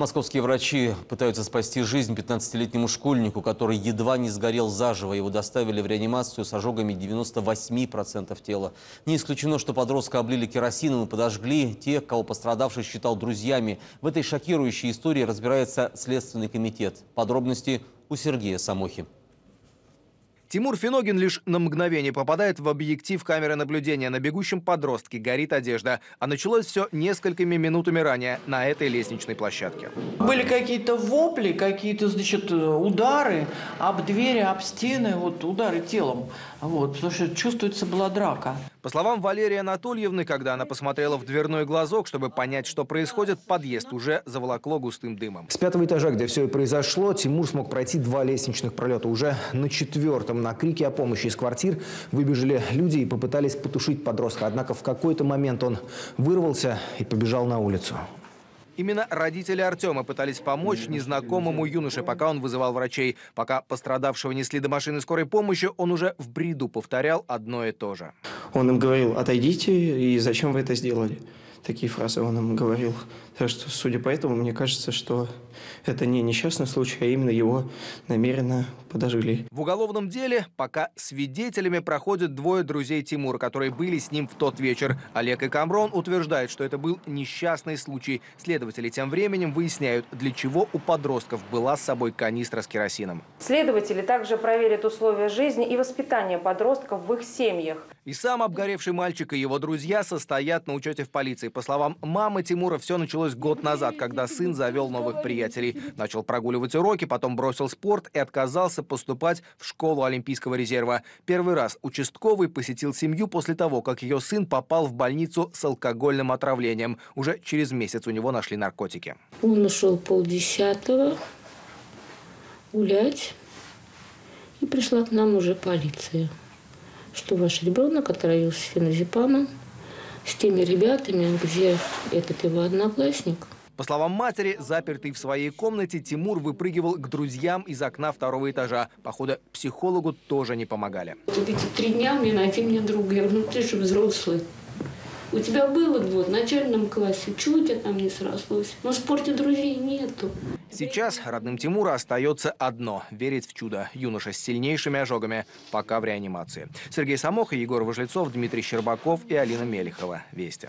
Московские врачи пытаются спасти жизнь 15-летнему школьнику, который едва не сгорел заживо. Его доставили в реанимацию с ожогами 98% тела. Не исключено, что подростка облили керосином и подожгли те, кого пострадавший считал друзьями. В этой шокирующей истории разбирается Следственный комитет. Подробности у Сергея Самохи. Тимур Финогин лишь на мгновение попадает в объектив камеры наблюдения. На бегущем подростке горит одежда. А началось все несколькими минутами ранее на этой лестничной площадке. Были какие-то вопли, какие-то, значит, удары об двери, об стены, вот удары телом. Вот, потому что чувствуется была драка. По словам Валерии Анатольевны, когда она посмотрела в дверной глазок, чтобы понять, что происходит, подъезд уже заволокло густым дымом. С пятого этажа, где все и произошло, Тимур смог пройти два лестничных пролета. Уже на четвертом на крики о помощи из квартир выбежали люди и попытались потушить подростка. Однако в какой-то момент он вырвался и побежал на улицу. Именно родители Артема пытались помочь незнакомому юноше, пока он вызывал врачей. Пока пострадавшего несли до машины скорой помощи, он уже в бреду повторял одно и то же. Он им говорил, отойдите, и зачем вы это сделали? Такие фразы он им говорил. Так что, судя по этому, мне кажется, что это не несчастный случай, а именно его намеренно подожгли. В уголовном деле пока свидетелями проходят двое друзей Тимура, которые были с ним в тот вечер. Олег и Камрон утверждают, что это был несчастный случай. Следователи тем временем выясняют, для чего у подростков была с собой канистра с керосином. Следователи также проверят условия жизни и воспитания подростков в их семьях. И сам обгоревший мальчик и его друзья состоят на учете в полиции. По словам мамы Тимура, все началось год назад, когда сын завел новых приятелей. Начал прогуливать уроки, потом бросил спорт и отказался поступать в школу Олимпийского резерва. Первый раз участковый посетил семью после того, как ее сын попал в больницу с алкогольным отравлением. Уже через месяц у него нашли наркотики. Он ушел полдесятого гулять, и пришла к нам уже полиция что ваш ребенок отравился феназепамом с теми ребятами, где этот его одноклассник. По словам матери, запертый в своей комнате, Тимур выпрыгивал к друзьям из окна второго этажа. Походу, психологу тоже не помогали. Вот эти три дня мне найти мне друга. Я говорю, ну ты же взрослый. У тебя было вот в начальном классе, чего у тебя там не срослось? Но в спорте друзей нету. Сейчас родным Тимура остается одно – верить в чудо. Юноша с сильнейшими ожогами, пока в реанимации. Сергей Самох, Егор Выжлецов, Дмитрий Щербаков и Алина Мелехова. Вести.